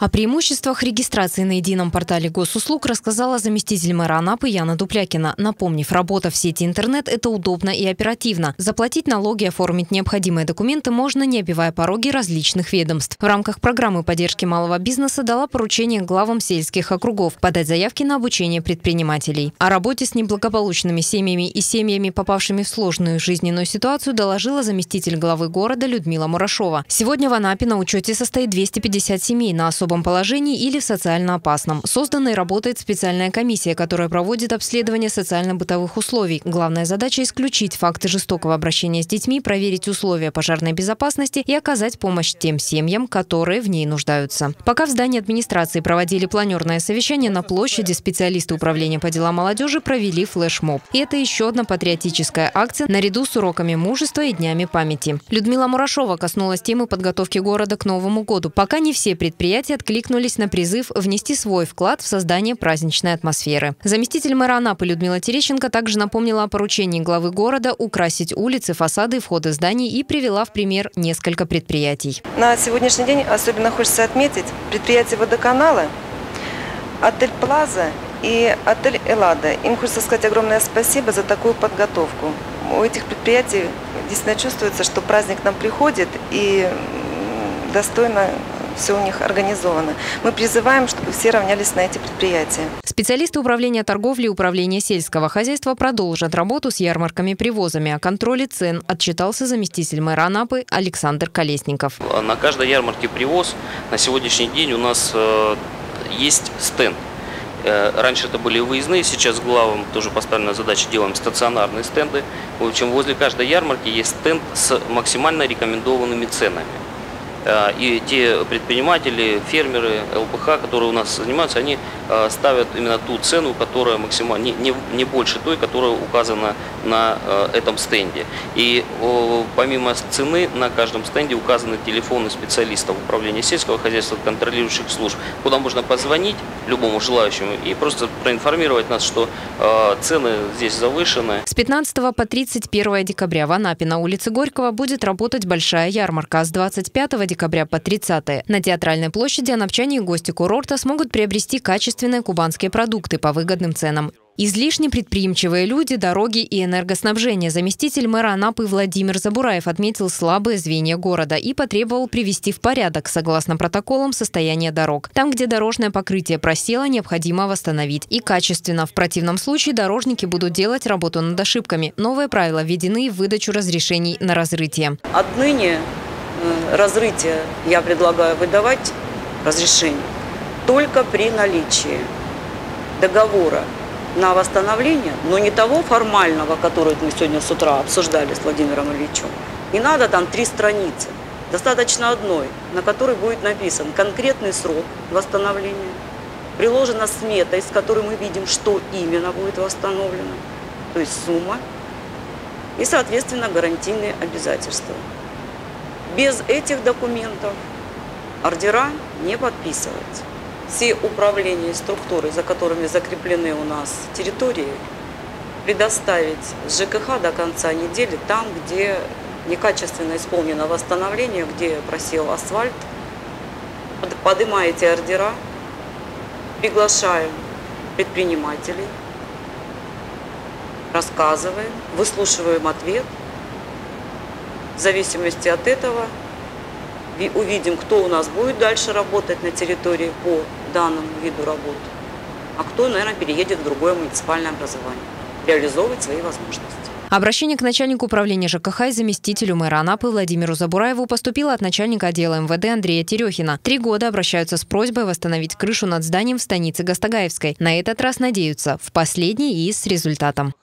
О преимуществах регистрации на едином портале госуслуг рассказала заместитель мэра Анапы Яна Дуплякина, напомнив, работа в сети интернет – это удобно и оперативно. Заплатить налоги, оформить необходимые документы можно, не обивая пороги различных ведомств. В рамках программы поддержки малого бизнеса дала поручение главам сельских округов подать заявки на обучение предпринимателей. О работе с неблагополучными семьями и семьями, попавшими в сложную жизненную ситуацию, доложила заместитель главы города Людмила Мурашова. Сегодня в Анапе на учете состоит 250 семей на особом особом положении или в социально опасном. Создана и работает специальная комиссия, которая проводит обследование социально-бытовых условий. Главная задача – исключить факты жестокого обращения с детьми, проверить условия пожарной безопасности и оказать помощь тем семьям, которые в ней нуждаются. Пока в здании администрации проводили планерное совещание на площади, специалисты управления по делам молодежи провели флешмоб. И это еще одна патриотическая акция наряду с уроками мужества и днями памяти. Людмила Мурашова коснулась темы подготовки города к Новому году. Пока не все предприятия откликнулись на призыв внести свой вклад в создание праздничной атмосферы. Заместитель мэра Анапы Людмила Терещенко также напомнила о поручении главы города украсить улицы, фасады и входы зданий и привела в пример несколько предприятий. На сегодняшний день особенно хочется отметить предприятие водоканала, отель «Плаза» и отель «Эллада». Им хочется сказать огромное спасибо за такую подготовку. У этих предприятий действительно чувствуется, что праздник нам приходит и достойно все у них организовано. Мы призываем, чтобы все равнялись на эти предприятия. Специалисты управления торговли и управления сельского хозяйства продолжат работу с ярмарками-привозами. О контроле цен отчитался заместитель мэра Анапы Александр Колесников. На каждой ярмарке привоз на сегодняшний день у нас э, есть стенд. Э, раньше это были выездные, сейчас главам тоже поставлена задача, делаем стационарные стенды. В общем, возле каждой ярмарки есть стенд с максимально рекомендованными ценами. Э, и те предприниматели, фермеры, ЛПХ, которые у нас занимаются, они ставят именно ту цену, которая максимально не, не, не больше той, которая указана на э, этом стенде. И помимо цены на каждом стенде указаны телефоны специалистов управления сельского хозяйства, контролирующих служб, куда можно позвонить любому желающему и просто проинформировать нас, что цены здесь завышены. С 15 по 31 декабря в Анапе на улице Горького будет работать большая ярмарка, а с 25 декабря по 30 на Театральной площади анапчане и гости курорта смогут приобрести качественные кубанские продукты по выгодным ценам. Излишне предприимчивые люди, дороги и энергоснабжение. Заместитель мэра Анапы Владимир Забураев отметил слабые звенья города и потребовал привести в порядок, согласно протоколам, состояние дорог. Там, где дорожное покрытие просело, необходимо восстановить. И качественно. В противном случае дорожники будут делать работу над ошибками. Новые правила введены в выдачу разрешений на разрытие. Отныне Э, разрытия я предлагаю выдавать разрешение только при наличии договора на восстановление, но не того формального, который мы сегодня с утра обсуждали с Владимиром Ильичем. Не надо там три страницы. Достаточно одной, на которой будет написан конкретный срок восстановления, приложена смета, из которой мы видим, что именно будет восстановлено, то есть сумма, и, соответственно, гарантийные обязательства. Без этих документов ордера не подписывать. Все управления и структуры, за которыми закреплены у нас территории, предоставить ЖКХ до конца недели там, где некачественно исполнено восстановление, где просел асфальт. Поднимаете ордера, приглашаем предпринимателей, рассказываем, выслушиваем ответ – в зависимости от этого увидим, кто у нас будет дальше работать на территории по данному виду работ, а кто, наверное, переедет в другое муниципальное образование, реализовывать свои возможности. Обращение к начальнику управления ЖКХ и заместителю мэра Анапы Владимиру Забураеву поступило от начальника отдела МВД Андрея Терехина. Три года обращаются с просьбой восстановить крышу над зданием в станице Гастагаевской. На этот раз надеются в последний и с результатом.